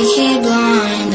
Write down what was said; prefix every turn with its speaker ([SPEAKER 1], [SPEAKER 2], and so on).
[SPEAKER 1] make it blind.